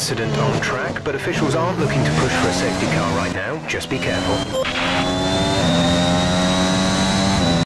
incident on track, but officials aren't looking to push for a safety car right now. Just be careful.